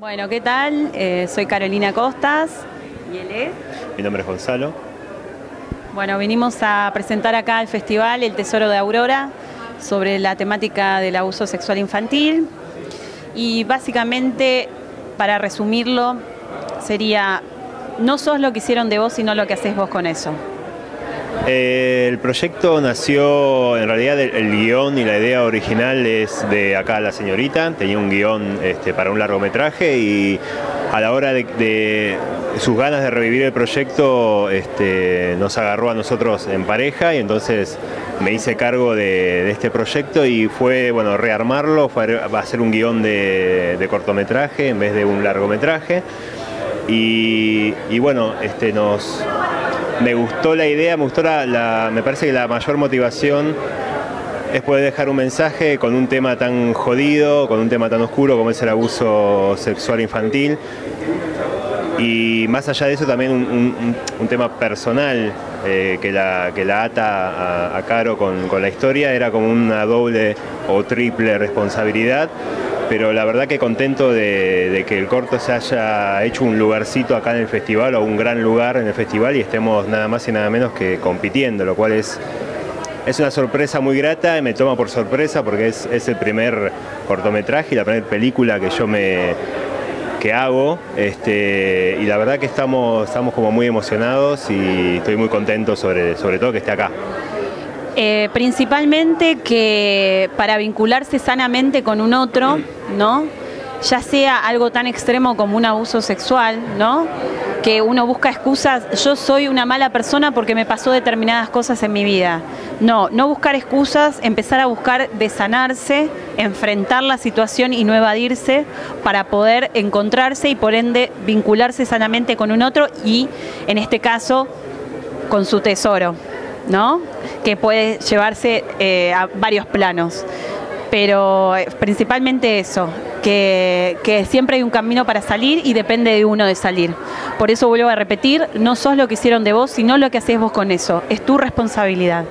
Bueno, ¿qué tal? Eh, soy Carolina Costas y él es. Mi nombre es Gonzalo. Bueno, vinimos a presentar acá al festival El Tesoro de Aurora sobre la temática del abuso sexual infantil y básicamente, para resumirlo, sería no sos lo que hicieron de vos, sino lo que haces vos con eso. El proyecto nació, en realidad el, guion y la idea original es de acá la señorita, tenía un guion este, para un largometraje y a la hora de, sus ganas de revivir el proyecto este, nos agarró a nosotros en pareja y entonces me hice cargo de, este proyecto y fue bueno rearmarlo, fue a hacer un guion de, cortometraje en vez de un largometraje. Y, y bueno, este, nos, me gustó la idea, me gustó la, me parece que la mayor motivación es poder dejar un mensaje con un tema tan jodido, con un tema tan oscuro como es el abuso sexual infantil. Y más allá de eso también un, tema personal eh, que, la, que la ata a, Caro con, con la historia, era como una doble o triple responsabilidad pero la verdad que contento de, que el corto se haya hecho un lugarcito acá en el festival o un gran lugar en el festival y estemos nada más y nada menos que compitiendo, lo cual es, es una sorpresa muy grata y me toma por sorpresa porque es, el primer cortometraje y la primera película que yo me que hago este, y la verdad que estamos, estamos como muy emocionados y estoy muy contento sobre, sobre todo que esté acá. Eh, principalmente que para vincularse sanamente con un otro, ¿no? Ya sea algo tan extremo como un abuso sexual, ¿no? Que uno busca excusas, yo soy una mala persona porque me pasó determinadas cosas en mi vida. No, no buscar excusas, empezar a buscar desanarse, enfrentar la situación y no evadirse para poder encontrarse y por ende vincularse sanamente con un otro y en este caso con su tesoro. ¿No? que puede llevarse eh, a varios planos. Pero eh, principalmente eso, que, siempre hay un camino para salir y depende de uno de salir. Por eso vuelvo a repetir, no sos lo que hicieron de vos, sino lo que haces vos con eso. Es tu responsabilidad.